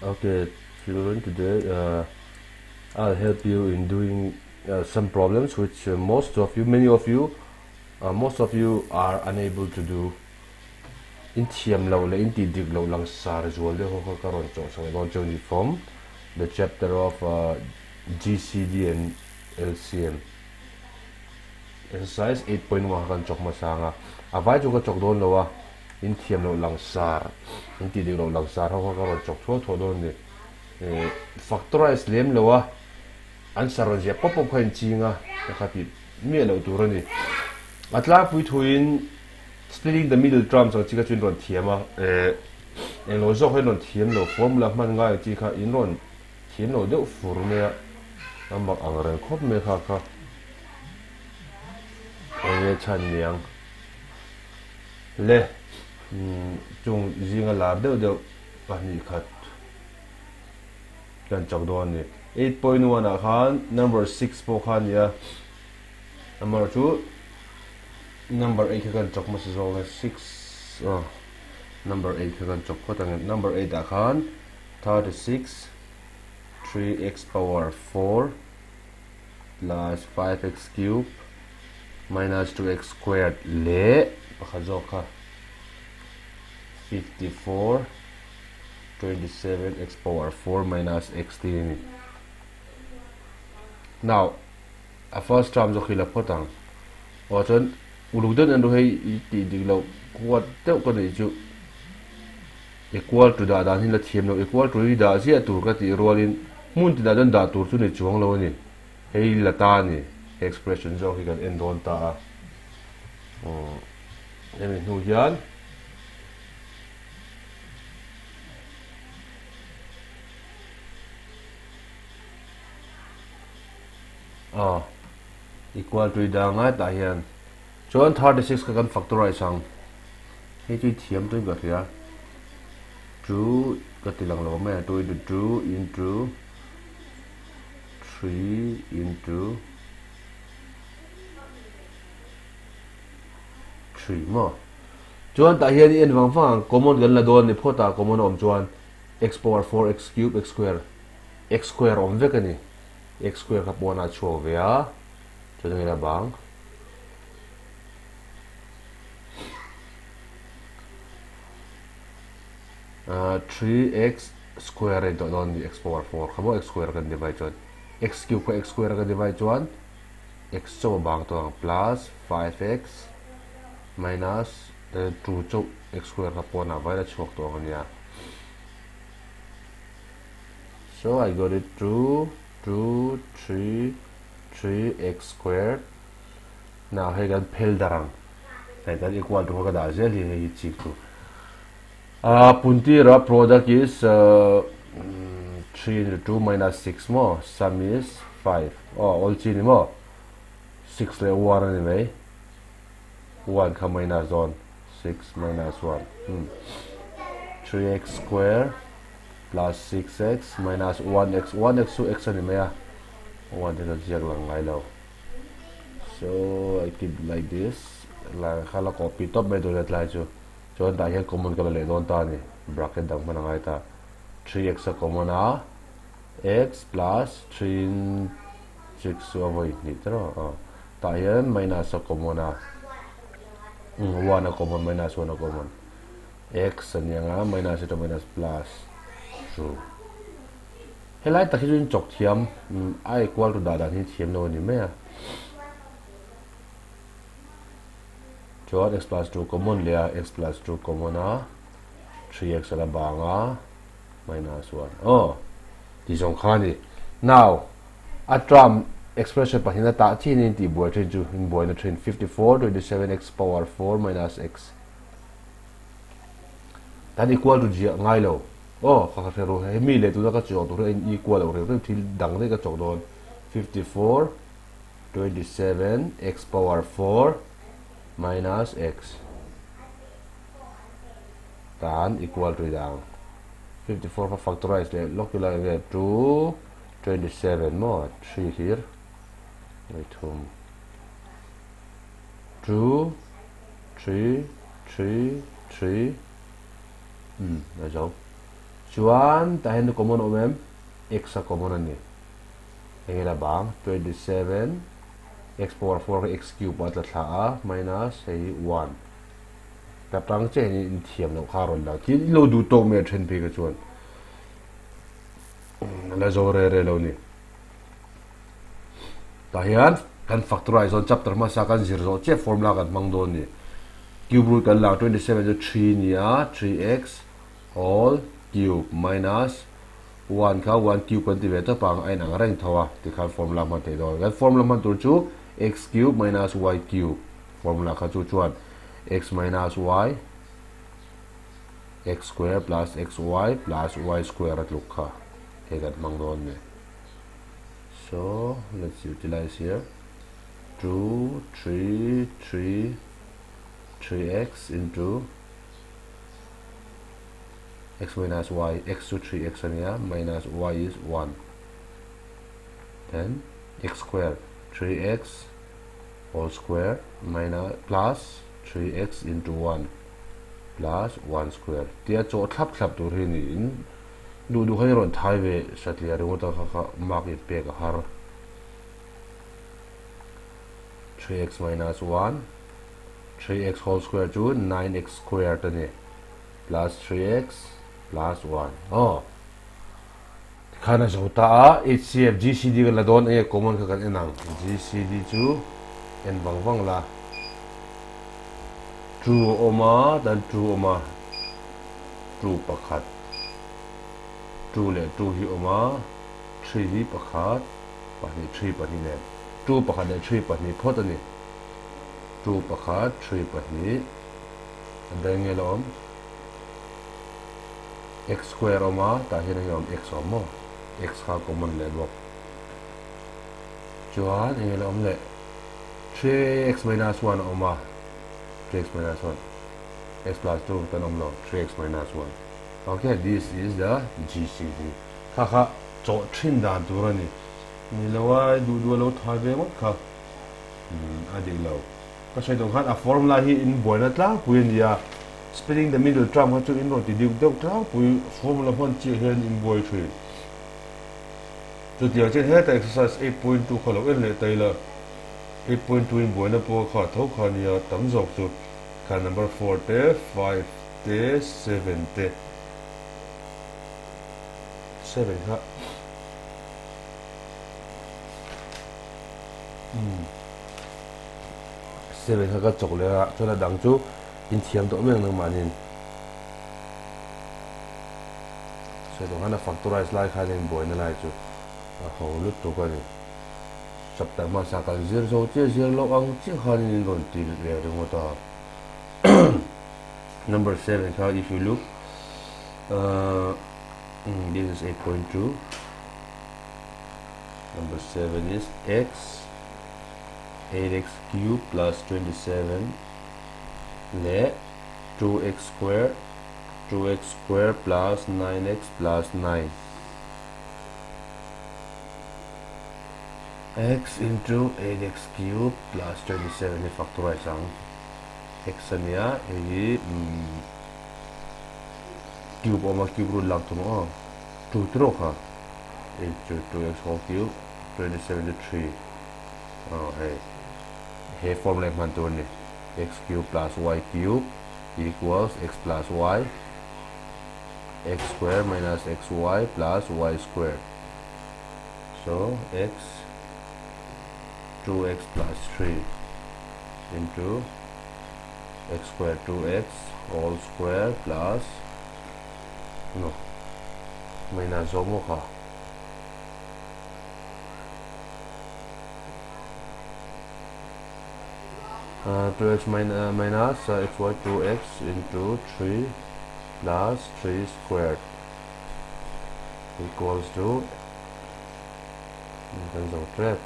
Okay, children, today uh, I'll help you in doing uh, some problems which uh, most of you, many of you, uh, most of you are unable to do. In thiam lo le in ti dig lo lang sa resol de ho ka ron chong sang lo from the chapter of uh, GCD and LCM. Exercise 8.1 kan chok masanga. Avai chu ka chok in thiam lo lang sa in ti lo lang sa ho ka war chok tho tho don ni factor is lem lo wa an sar je pop pop khain chi nga ka kha pi me lo tu ni atla pui thu in splitting the middle drum so chika chin ron thiam a en lo zo khain ron thiam lo formula man nga chi kha in ron thiam lo de fur me a am ang ran khop me kha kha ཁས ཁས ཁས ཁས ཁས 좀 징아 라르도 바니 컷 kan chak do ni 8.1 a khan number 6 po khan ya number 2 number 8 kan chak mas zo 6 oh number 8 kan chak ko tang number 8 a khan 36 3x power 4 plus 5x cube minus 2x squared le pakhazoka 54 27 x power 4 minus x t. Now a first term zo khila photang o chon ulugden andu hei ti diglo kuat te ko nei chu equal to da dan hin la thiam lo equal to da sia tur ka ti rolin mun ti da dan da tur chu ni chuang lo ni. Hei la ta ni expression zo hi endon ta. A oh em nu hian ah equal to da nga ta hian chuan 36 ka kan factorize ang hei chu thiam tu ga ria 2 ka tilang lo me 2 into 2 into 3 into 3 mo chuan ta hian in wang fang common gan la don ni phota common om chuan x power 4 x cube, x square. X square om vek ani x square chu ve a chu la bang uh, 3x square don di x power 4 kamo x square kan divide chuan x cube ko x square kan divide chuan x cho bang to plus 5x minus the 2 cho x square ka pona vai la chok to ania so i got it 2 2 3 3x squared now he got pel darang and that equal to ka da zel li he chi tu a punti ra product is uh, 3 into 2 minus 6 more sum is 5 oh all chi ni mo 6 le 1 anyway. 1 ka minus 1 6 minus 1 hmm. 3x squared plus 6x minus 1x 1x 2x ani maya 1 ah. is 0 ang ngai lo so i keep like this. La khala copy top me do let lai chu chon ta hian common ka le don ta ni bracket dang mana ngai ah. ta 3x a common a x plus 3 6 so voi ni tro ta minus a common a 1 a common minus 1 a common. X ania nga minus ito minus plus he lai ta khi chok thiam ai equal to da da ni thiam no ni me chor x plus 2 common le x plus 2 common a 3x la ba nga minus 1 oh di jong khan ni now atram expression pa hina ta chi ni ti bo che ju in bo na train 54 27 x power 4 minus x. that equal to g ngai lo 哦，確實係咯，係咩嚟？到那個角度係 equal 嚟，都睇等呢個角度，fifty four twenty seven x power four minus x. tan equal to 等 fifty four for factorize 咧，look like lại về two twenty seven more. three here. wait home two. three three three. 嗯，那種。chuan ta hen common omem x a common ani. Engela ba 27 x power 4 x cube at la tha a minus a 1 ta tang che ni in thiam lo kha ron la. Ki lo du to me then pe ka chuan. Mm, la zo re re lo ni. Ta hian kan factorize on chapter ma sa kan zero che formula kan mang do ni. Cube root kan la 27 3 ni a 3x all cube minus 1ค่ะ1 cube เป็นที่เวทปังไอ้นังเร่งทว่าที่ขันฟอร์มูลามันเทดอยกันฟอร์มูลามันตัวชู x cube minus y cube ฟอร์มูลาขันชูชวน x minus y x square plus xy plus y square at lukha hegat mangdon me so let's utilize here 2 3 3 3x into x minus y x to 3x ania minus y is 1 then x square 3x whole square minus plus 3x into 1 plus 1 square. Tia cho thlap thlap tur hi ni in. Du du khai ron thai ve satlia ro ta kha kha mak i pe ka har. 3x minus 1 3x whole square chu 9x square ta ni plus 3x plus 1 oh khana zo ta HCF GCD ga la don e common ka kan enang GCD chu en bang bang la true oma dan true oma true pakhat true le true hi oma three hi pakhat pahni three pahni ne true pakhat le three pahni phot ani true pakhat three pahni dengel om x square oma ta hi yom x omo x kha common le bok chuan engel om le 3x minus 1 oma 3x minus 1 x plus 2 tan om lo 3x minus 1 okay this is the GCD kha kha cho thin dan tu ra ni ni lo wa du du lo tha ve mo kha a de lo ka sai dong khan a formula hi in boina tla puin dia splitting the middle trunk ha chu in ro ti diu dok tra pui formula hon chi hen in boy thri chu dia che he exercise 8.2 kholo en le tai la 8.2 in buena po kha tho kha nia tam jok chu kha number 4 te 5 te 7 te 7 ha hmm 7 kha ka chok le a chola dang chu in thiam dawh mek nang manin soi dong hana factorize lai khan in boina lai chu a ho lut to ka ni sap ta ma sa number 7 how if you look. Uh, this is 8.2 number 7 is x. 8x plus 27 let 2x squared 2x squared plus 9x plus 9 x into 8x cube plus 27 ni factorize ang x niya ay mm, cube o mas cube ito 2 tro ha 8 2x whole cube 27 to 3 oh hey hey formula man to ni x cube plus y cube equals x plus y x square minus xy plus y square. So x 2x plus 3 into x square 2x all square plus no minus mo uh, 2x min uh, minus uh, xy 2x into 3 plus 3 squared. Equals to terms of thread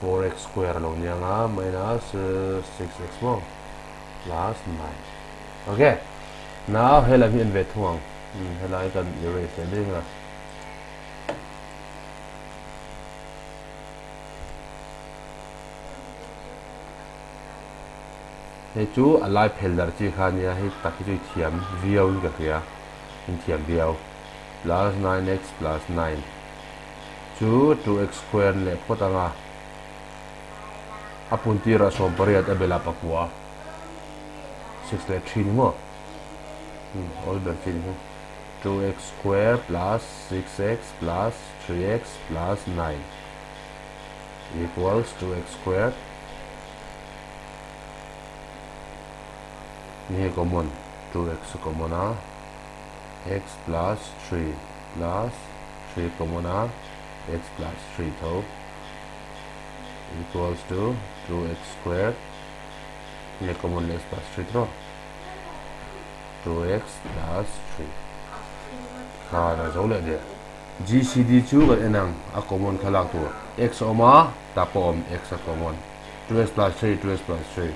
4x square lo niya nga minus uh, 6x mo plus 9 okay. Now hela mi in vet huang hela i kan erase din nga he chu alai phel dar chi kha nia he takhi chu thiam viau ka kya in thiam dio plus 9x plus 9 chu 2x square le potanga apunti ra som pariat abela pakwa 6 le 3 mo hmm all ber 3 2x square plus 6x plus 3x plus 9 equals 2x squared ये common two x common आ x plus three plus three common आ x plus three थो equals to two x square ये common x plus three थो two x plus three खा ना जो ले दे जी C D चू गल एनंग आ कॉमन खलाक तो एक्स ओमा तापोम x common two x plus three two x plus three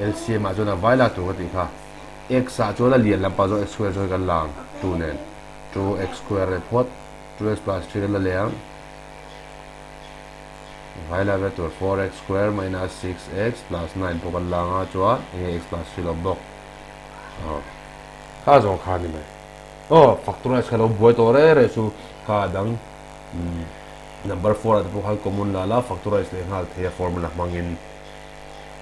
L C M आजोना वाई ला तो खा एक्स आजो लियल लंपाजो एक्स स्क्वायर जो का लांग टू ने टू एक्स स्क्वायर रे four two x plus three का ले आंग वाई ला four x square minus six x plus nine तो का लांग आ ये एक्स प्लस थ्री लो बॉक हाँ आजो खा नहीं मैं ओ फैक्टर एक्स का लो बॉय तो रे रे सु खा दंग नंबर थे formula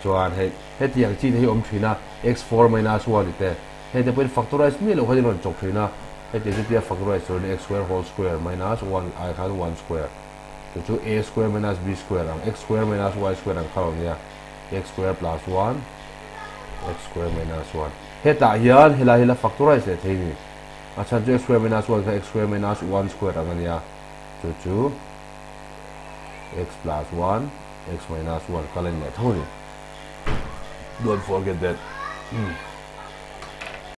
ชวนให้ให้ที่อย่างจีนเฮ้อมชีนะเอ็ไม่น่าชวนดิเต่ให้จะเป็นแฟกตอร์ไรส์นี่เราเขาจะนอนจบชีนะให้ที่จะที่นแฟกตอร์ไรส์ส่วนเอ็กซ์สแควร์โฮลสแควร์ไม่น่าชวน i อคันวันสแควร์ตัวชูเอสสแควร์ไม่น่าบีสแควร์อัง x square แควร์ไม่น่าชวนสแควร์อังเขาเนี่ยเอ็กซ์สแควร์ plus one x square minus 1เฮตาเฮียนเฮลาเฮลา factorize เลยทีนี้อาจารย์จะ x square minus 1กับ x square minus 1 square อะไรเนี้ยจูจู x plus 1 x minus 1ก็เลยเนี่ยเท่านี้ don't forget that. Mm.